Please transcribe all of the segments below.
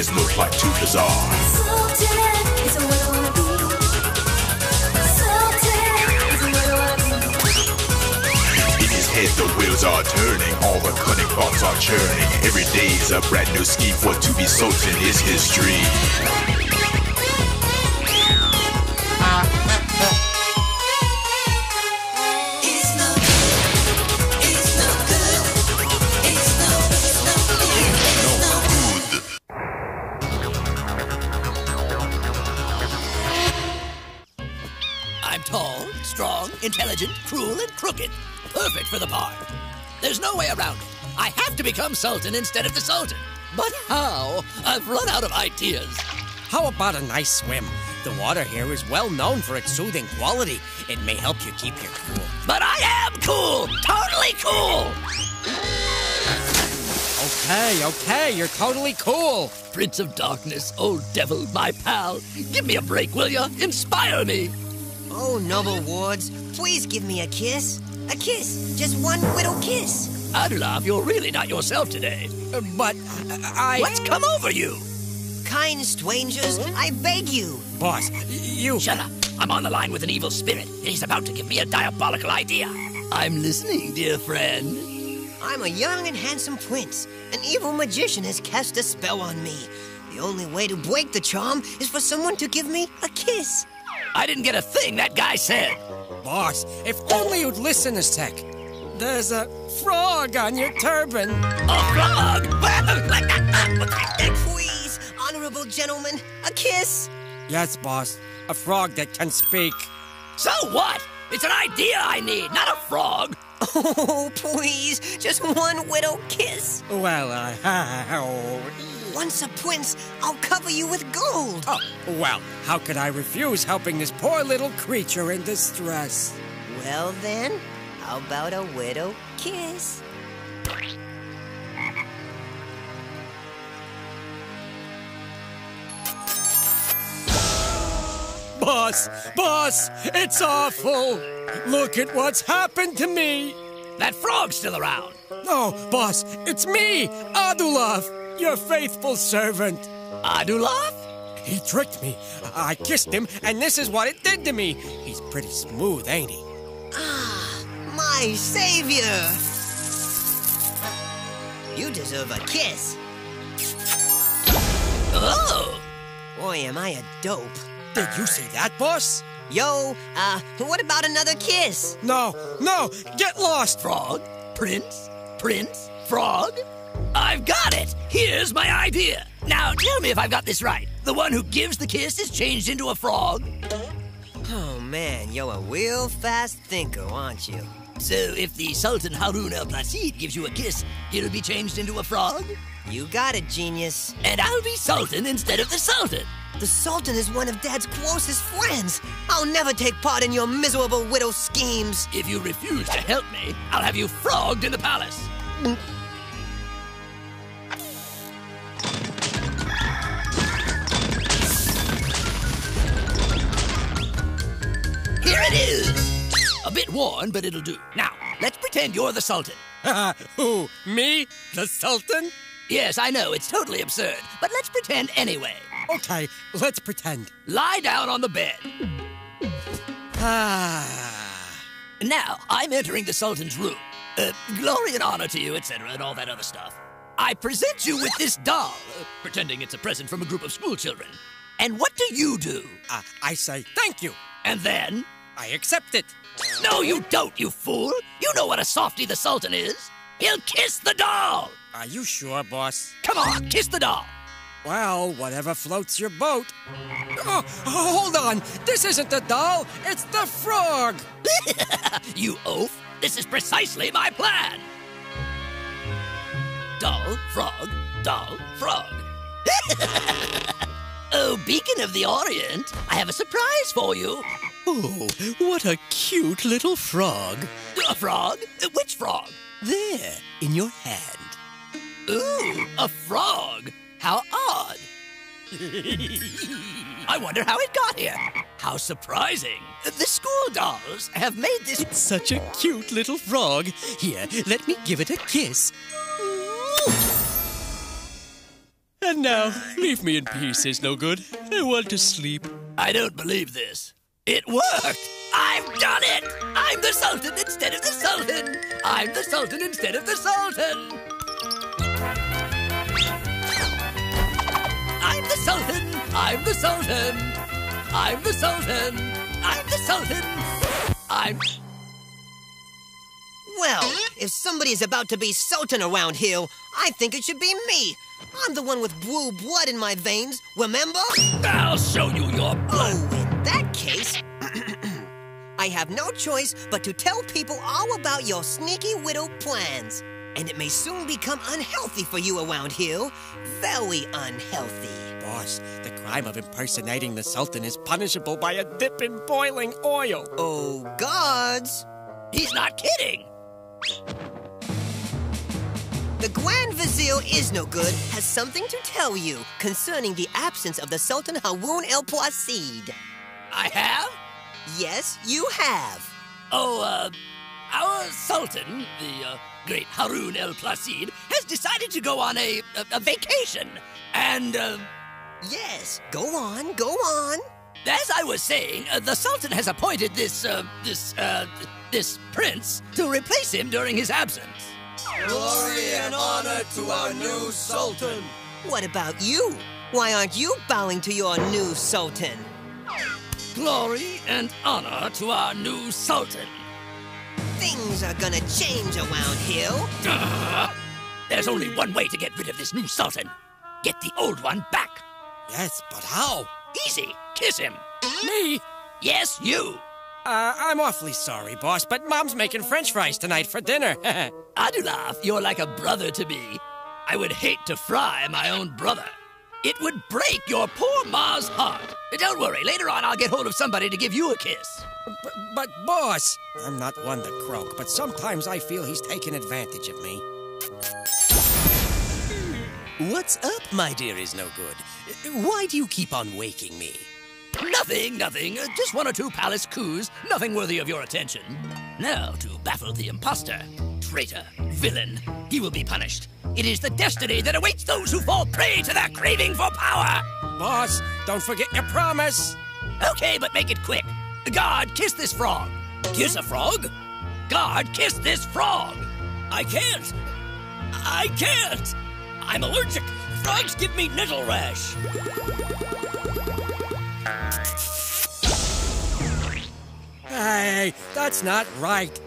is what I wanna be. In his head, the wheels are turning, all the cunning thoughts are churning. Every day's a brand new scheme for to be Sultan is his uh, intelligent, cruel, and crooked. Perfect for the part. There's no way around it. I have to become Sultan instead of the Sultan. But how? I've run out of ideas. How about a nice swim? The water here is well known for its soothing quality. It may help you keep your cool. But I am cool! Totally cool! Okay, okay, you're totally cool. Prince of Darkness, old devil, my pal. Give me a break, will ya? Inspire me. Oh, noble wards, please give me a kiss. A kiss, just one little kiss. Ahdoolaf, you're really not yourself today. Uh, But uh, I. What's come over you? Kind strangers, I beg you. Boss, you. Shut up. I'm on the line with an evil spirit, he's about to give me a diabolical idea. I'm listening, dear friend. I'm a young and handsome prince. An evil magician has cast a spell on me. The only way to break the charm is for someone to give me a kiss. I didn't get a thing that guy said. Boss, if only you'd listen a sec. There's a frog on your turban. A frog? Please, honorable gentlemen, a kiss. Yes, boss. A frog that can speak. so what? It's an idea I need, not a frog. Oh, please, just one little kiss. Well, uh, oh, Once a prince, I'll cover you with gold. oh, well, how could I refuse helping this poor little creature in distress? Well, then, how about a widow kiss? Boss, boss, it's awful. Look at what's happened to me. That frog's still around. No, boss, it's me, Ahdoolaf, your faithful servant. Ahdoolaf? He tricked me. I kissed him, and this is what it did to me. He's pretty smooth, ain't he? Ah, my savior! You deserve a kiss. Oh! Boy, am I a dope. Did you see that, boss? Yo, uh, what about another kiss? No, no, get lost. Frog? Prince? Prince? Frog? I've got it! Here's my idea. Now tell me if I've got this right. The one who gives the kiss is changed into a frog. Oh man, you're a real fast thinker, aren't you? So if the Sultan Harun el Placid gives you a kiss, he'll be changed into a frog? You got it, genius. And I'll be Sultan instead of the Sultan. The Sultan is one of Dad's closest friends. I'll never take part in your miserable widow schemes. If you refuse to help me, I'll have you frogged in the palace. Mm. Is! A bit worn, but it'll do. Now, let's pretend you're the Sultan. Who, me, the Sultan? Yes, I know, it's totally absurd, but let's pretend anyway. Okay, let's pretend. Lie down on the bed. Ah. Now, I'm entering the Sultan's room. Uh, glory and honor to you, etc., and all that other stuff. I present you with this doll, uh, pretending it's a present from a group of school children. And what do you do? Uh, I say thank you. And then? I accept it. No, you don't, you fool! You know what a softy the Sultan is! He'll kiss the doll! Are you sure, boss? Come on, kiss the doll! Well, whatever floats your boat. Oh, oh hold on. This isn't the doll. It's the frog. You oaf! This is precisely my plan! Doll, frog, doll, frog. oh, Beacon of the Orient, I have a surprise for you. Oh, what a cute little frog. A frog? Which frog? There, in your hand. Ooh, a frog! How odd! I wonder how it got here. How surprising! The school dolls have made this. It's such a cute little frog. Here, let me give it a kiss. And now, leave me in peace Iznogoud. I want to sleep. I don't believe this. It worked! I've done it! I'm the Sultan instead of the Sultan! I'm the Sultan instead of the Sultan! I'm the Sultan! I'm the Sultan! I'm the Sultan! I'm the Sultan! I'm. Well, if somebody is about to be Sultan around here, I think it should be me. I'm the one with blue blood in my veins, remember? I'll show you your blood! Oh, that case, I have no choice but to tell people all about your sneaky widow plans. And it may soon become unhealthy for you around here. Very unhealthy. Boss, the crime of impersonating the Sultan is punishable by a dip in boiling oil. Oh, gods! He's not kidding! The Grand Vizier Iznogoud has something to tell you concerning the absence of the Sultan Haroun El Placid. I have? Yes, you have. Oh, uh, our Sultan, the uh, great Haroun El Placid, has decided to go on a, a, a vacation. And, uh, Yes, go on, go on. as I was saying, uh, the Sultan has appointed this, uh, this, uh, this prince to replace him during his absence. Glory and honor to our new Sultan. What about you? Why aren't you bowing to your new Sultan? Glory and honor to our new Sultan. Things are gonna change around here. There's only one way to get rid of this new Sultan. Get the old one back. Yes, but how? Easy. Kiss him. Me? Yes, you. Uh, I'm awfully sorry, boss, but Mom's making French fries tonight for dinner. Ahdoolaf, you're like a brother to me. I would hate to fry my own brother. It would break your poor ma's heart. Don't worry, later on I'll get hold of somebody to give you a kiss. but, but, boss, I'm not one to croak, but sometimes I feel he's taking advantage of me. What's up, my dear is no good? Why do you keep on waking me? Nothing, nothing. Just one or two palace coups. Nothing worthy of your attention. Now to baffle the impostor. Traitor, villain. He will be punished. It is the destiny that awaits those who fall prey to their craving for power. Boss, don't forget your promise. Okay, but make it quick. Guard, kiss this frog. Kiss a frog? Guard, kiss this frog. I can't. I can't. I'm allergic. Frogs give me nettle rash. Hey, that's not right.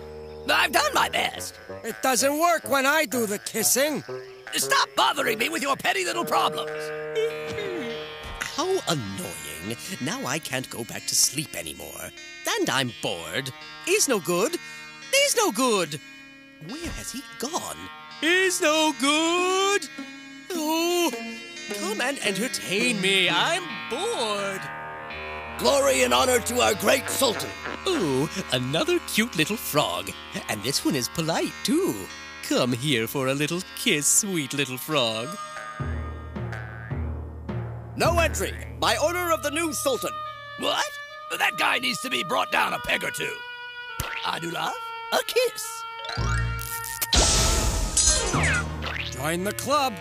I've done my best. It doesn't work when I do the kissing. Stop bothering me with your petty little problems. How annoying. Now I can't go back to sleep anymore. And I'm bored. Iznogoud. He's no good. Where has he gone? Iznogoud. Oh, come and entertain me. I'm bored. Glory and honor to our great Sultan. Ooh, another cute little frog. And this one is polite, too. Come here for a little kiss, sweet little frog. No entry by order of the new Sultan. What? That guy needs to be brought down a peg or two. Ahdoolaf, a kiss. Join the club.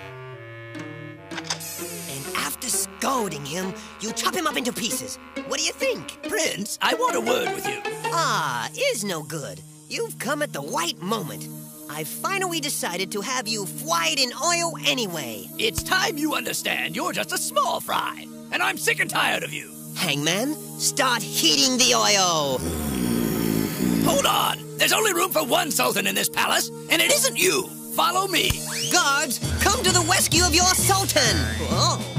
Scolding him, you chop him up into pieces. What do you think? Prince, I want a word with you. Ah, Iznogoud. You've come at the right moment. I finally decided to have you fried in oil anyway. It's time you understand you're just a small fry, and I'm sick and tired of you. Hangman, start heating the oil. Hold on. There's only room for one Sultan in this palace, and it isn't you. Follow me. Guards, come to the rescue of your sultan. Oh,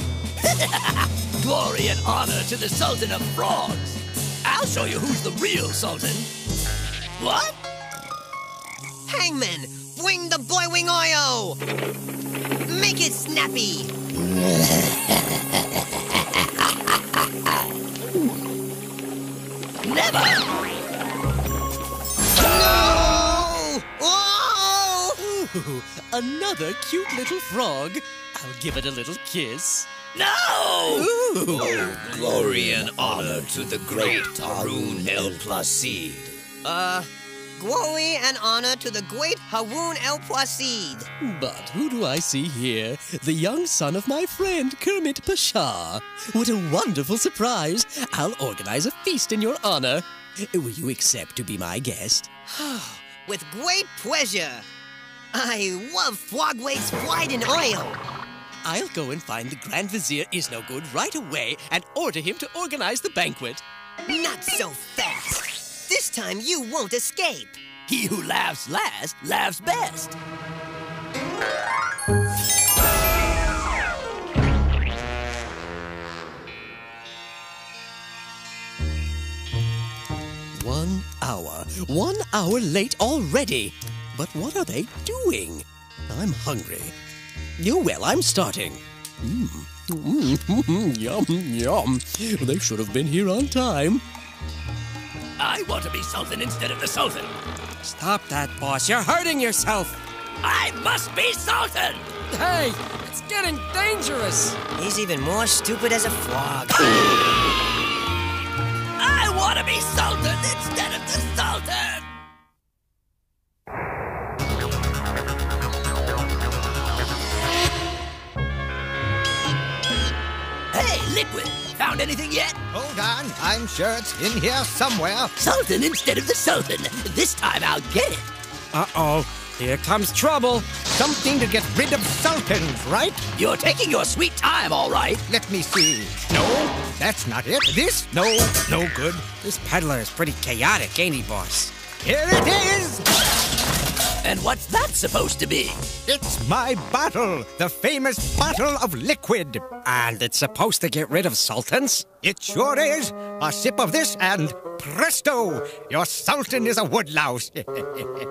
Glory and honor to the Sultan of Frogs. I'll show you who's the real Sultan. What? Hangman, bring the boiling oil. Make it snappy. Never! No! Oh! Another cute little frog. I'll give it a little kiss. No! Ooh. Glory and honor to the great Haroun El Placid. Uh, Glory and honor to the great Haroun El Placid. But who do I see here? The young son of my friend Kermit Pasha. What a wonderful surprise! I'll organize a feast in your honor. Will you accept to be my guest? With great pleasure. I love Flogwait's flight in oil. I'll go and find the Grand Vizier Iznogoud right away and order him to organize the banquet. Not so fast. This time you won't escape. He who laughs last laughs best. One hour. One hour late already. But what are they doing? I'm hungry. Oh, well, I'm starting. Mm. Mm, yum, yum. They should have been here on time. I want to be Sultan instead of the Sultan. Stop that, boss. You're hurting yourself. I must be Sultan! Hey, it's getting dangerous. He's even more stupid as a frog. I want to be Sultan instead of the Sultan! Found anything yet? Hold on, I'm sure it's in here somewhere. Sultan instead of the Sultan. This time I'll get it. Uh-oh. Here comes trouble. Something to get rid of sultans, right? You're taking your sweet time, all right. Let me see. No, that's not it. This? No, no good. This peddler is pretty chaotic, ain't he, boss? Here it is! And what's that supposed to be? It's my bottle, the famous bottle of liquid. And it's supposed to get rid of sultans? It sure is. A sip of this and presto, your sultan is a woodlouse.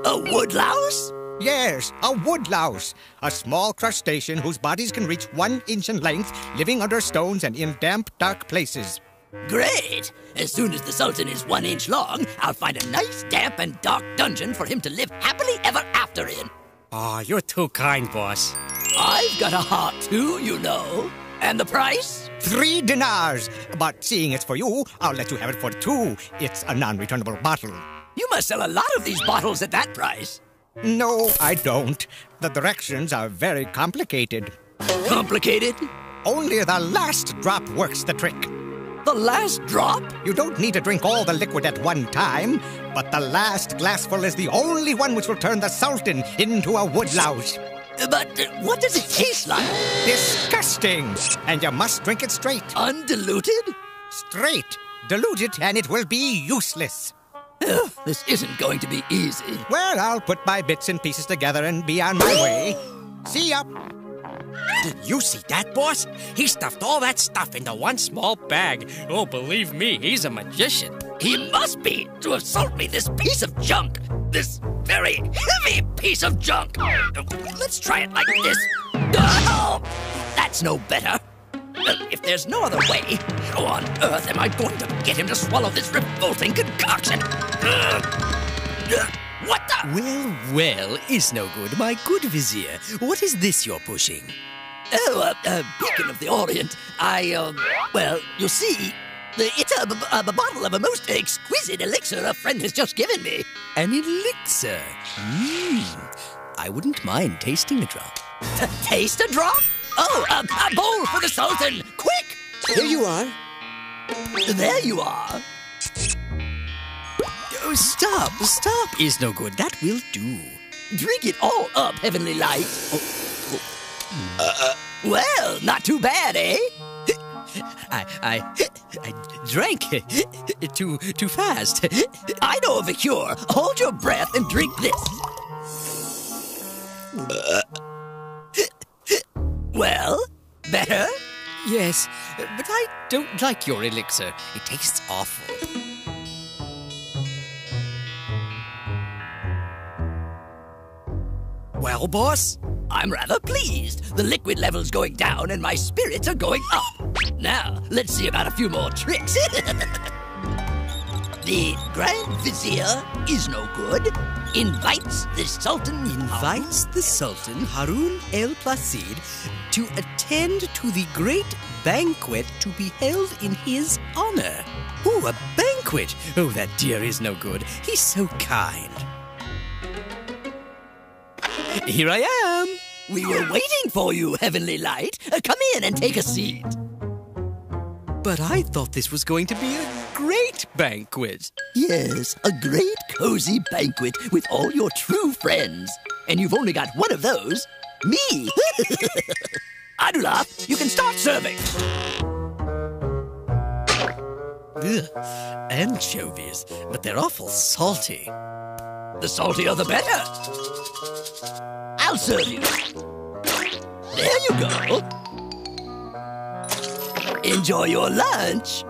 A woodlouse? yes, a woodlouse. A small crustacean whose bodies can reach one inch in length, living under stones and in damp, dark places. Great! As soon as the Sultan is one inch long, I'll find a nice, damp, and dark dungeon for him to live happily ever after in. Oh, you're too kind, boss. I've got a heart too, you know. And the price? Three dinars. But seeing it's for you, I'll let you have it for two. It's a non returnable bottle. You must sell a lot of these bottles at that price. No, I don't. The directions are very complicated. Complicated? Only the last drop works the trick. The last drop? You don't need to drink all the liquid at one time, but the last glassful is the only one which will turn the Sultan into a woodlouse. But uh, what does it taste like? Disgusting! And you must drink it straight. Undiluted? Straight. Dilute it and it will be useless. Ugh, this isn't going to be easy. Well, I'll put my bits and pieces together and be on my way. See ya. Did you see that, boss? He stuffed all that stuff into one small bag. Oh, believe me, he's a magician. He must be to have sold me this piece of junk. This very heavy piece of junk. Let's try it like this. Oh, that's no better. If there's no other way, how on earth am I going to get him to swallow this revolting concoction? Ugh. Ugh. What the? Well, well, Iznogoud, my good vizier. What is this you're pushing? Oh, uh, uh, beacon of the Orient. I, uh, well, you see, the, it's a, b- a b- bottle of a most exquisite elixir a friend has just given me. An elixir. Mmm. I wouldn't mind tasting a drop. T- taste a drop? Oh, a, a bowl for the Sultan! Quick! Here you are. There you are. Oh, stop, stop. Iznogoud. That will do. Drink it all up, Heavenly Light. Uh, well, not too bad, eh? I, I, I drank too, too fast. I know of a cure. Hold your breath and drink this. Well, better? Yes, but I don't like your elixir. It tastes awful. Well, boss? I'm rather pleased. The liquid level's going down and my spirits are going up. Now, let's see about a few more tricks. the Grand Vizier Iznogoud. Invites the Sultan Invites the Sultan Harun el Placid to attend to the great banquet to be held in his honor. Oh, a banquet! Oh, that dear Iznogoud. He's so kind. Here I am. We were waiting for you, Heavenly Light. Uh, come in and take a seat. But I thought this was going to be a great banquet. Yes, a great cozy banquet with all your true friends. And you've only got one of those me. Ahdoolaf, you can start serving. Ugh, anchovies, but they're awful salty. The saltier the better. I'll serve you. There you go. Enjoy your lunch.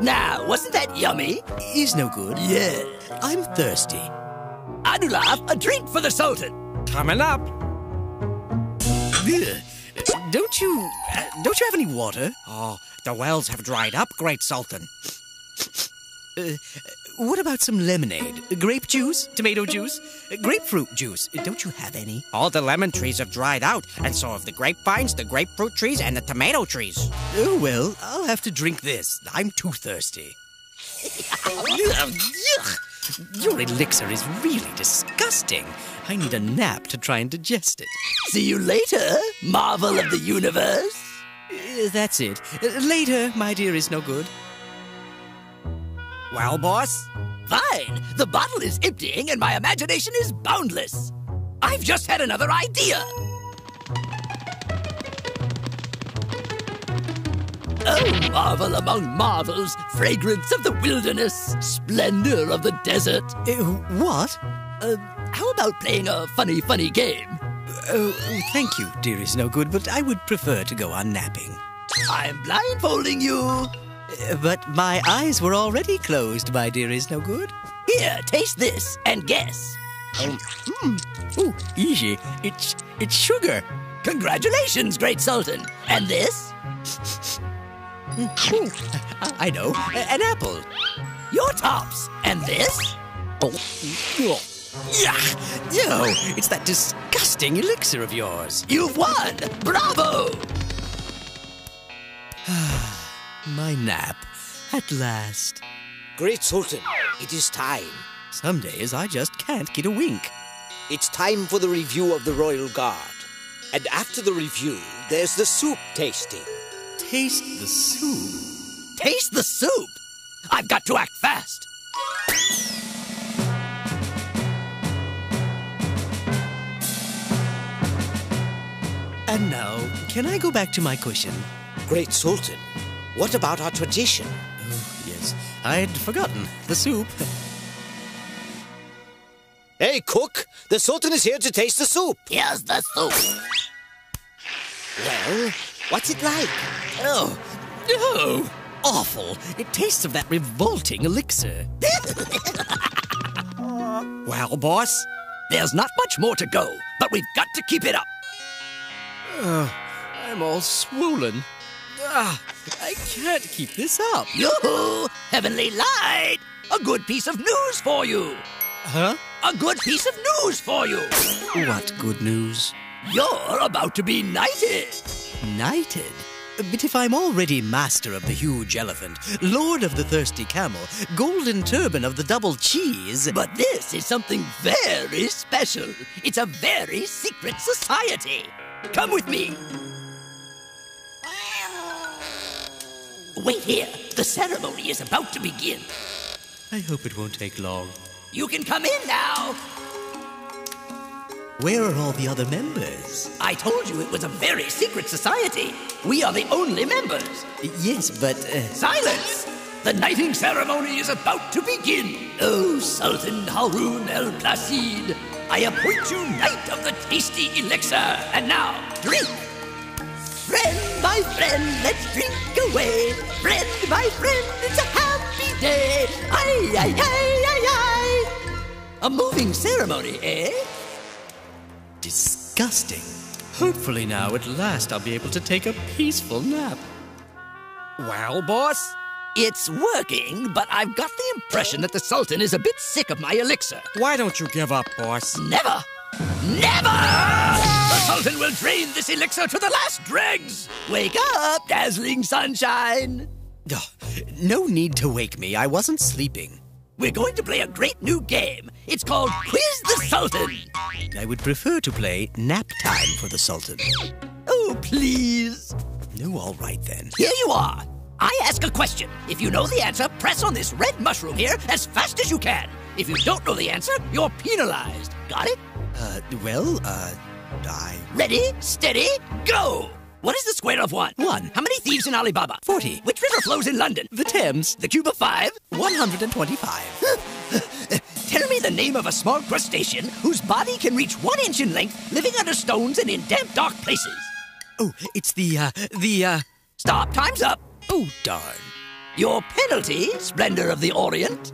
Now, wasn't that yummy? Iznogoud. Yeah. I'm thirsty. Ahdoolaf, a drink for the Sultan. Coming up. Don't you, uh, don't you have any water? Oh, the wells have dried up, Great Sultan. Uh, what about some lemonade? Grape juice? Tomato juice? Uh, Grapefruit juice? Don't you have any? All the lemon trees have dried out, and so have the grapevines, the grapefruit trees, and the tomato trees. Oh, well, I'll have to drink this. I'm too thirsty. Your elixir is really disgusting. I need a nap to try and digest it. See you later, marvel of the universe. Uh, that's it. Uh, later, my dear Iznogoud. Well, boss? Fine. The bottle is emptying and my imagination is boundless. I've just had another idea. Oh, marvel among marvels, fragrance of the wilderness, splendor of the desert. Uh, what? Uh, how about playing a funny, funny game? Oh, thank you, dear Iznogoud, but I would prefer to go on napping. I'm blindfolding you. But my eyes were already closed, my dear Iznogoud. Here, taste this and guess. Oh, hmm. easy. It's it's sugar. Congratulations, Great Sultan. And this? Hmm. Ooh, I, know. An apple. Your tops. And this? Oh, oh. Yeah. No, it's that disgusting elixir of yours. You've won! Bravo! My nap. At last. Great Sultan, it is time. Some days I just can't get a wink. It's time for the review of the Royal Guard. And after the review, there's the soup tasting. Taste the soup. Taste the soup! I've got to act fast. And now, can I go back to my cushion? Great Sultan, what about our tradition? Oh, yes. I'd forgotten. The soup. Hey, cook! The Sultan is here to taste the soup. Here's the soup. Well, what's it like? Oh, no! Awful. It tastes of that revolting elixir. Well, boss? There's not much more to go, but we've got to keep it up. I'm all swollen. Ah, I can't keep this up. Yoo-hoo! Heavenly Light! A good piece of news for you! Huh? A good piece of news for you! What good news? You're about to be knighted! Knighted? But if I'm already master of the huge elephant, lord of the thirsty camel, golden turban of the double cheese, But this is something very special. It's a very secret society. Come with me. Wait here. The ceremony is about to begin. I hope it won't take long. You can come in now. Where are all the other members? I told you it was a very secret society. We are the only members. Yes, but uh, Silence! The knighting ceremony is about to begin. Oh, Sultan Harun el Placid, I appoint you knight of the tasty elixir. And now, drink! Friend, my friend, let's drink away. Friend, my friend, it's a happy day. Ay, ay, ay, ay, ay. A moving ceremony, eh? disgusting. Hopefully now, at last, I'll be able to take a peaceful nap. Well, boss? It's working, but I've got the impression that the Sultan is a bit sick of my elixir. Why don't you give up, boss? Never! Never! The Sultan will drain this elixir to the last dregs! Wake up, dazzling sunshine! Oh, no need to wake me. I wasn't sleeping. We're going to play a great new game. It's called Quiz the Sultan. I would prefer to play nap time for the Sultan. Oh, please. No, all right then. Here you are. I ask a question. If you know the answer, press on this red mushroom here as fast as you can. If you don't know the answer, you're penalized. Got it? Uh, well, uh, I. Ready, steady, go! What is the square of one? One. How many thieves in Alibaba? 40. Which river flows in London? The Thames. The cube of five? 125. Tell me the name of a small crustacean whose body can reach one inch in length, living under stones and in damp, dark places. Oh, it's the, uh, the, uh. Stop, time's up. Oh, darn. Your penalty, Splendor of the Orient.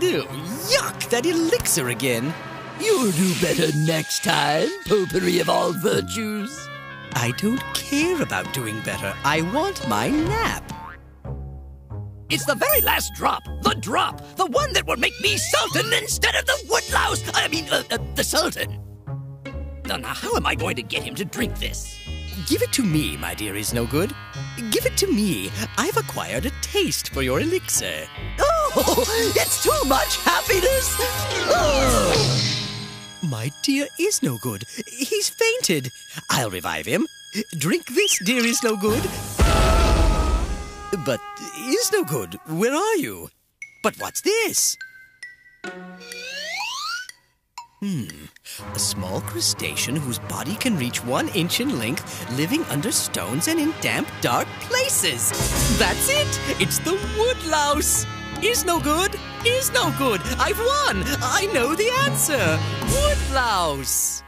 Ew, yuck, that elixir again. You'll do better next time, potpourri of all virtues. I don't care about doing better. I want my nap. It's the very last drop. The drop. The one that will make me Sultan instead of the Woodlouse. I mean, uh, uh, the Sultan. Now, now, how am I going to get him to drink this? Give it to me, my dear Iznogoud. Give it to me. I've acquired a taste for your elixir. Oh, it's too much happiness. Oh. My dear Iznogoud. He's fainted. I'll revive him. Drink this, dear Iznogoud. But Iznogoud, where are you? But what's this? Hmm. A small crustacean whose body can reach one inch in length, living under stones and in damp, dark places. That's it! It's the woodlouse! Iznogoud! Iznogoud! I've won! I know the answer! Woodlouse!